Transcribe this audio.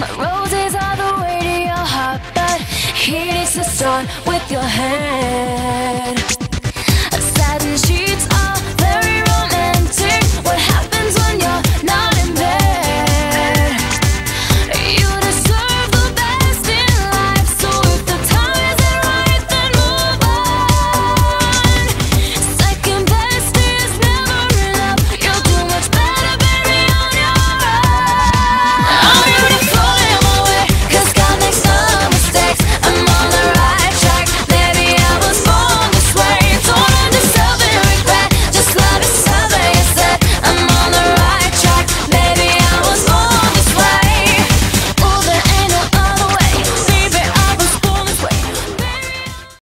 My Roses are the way to your heart, but he needs to start with your hand.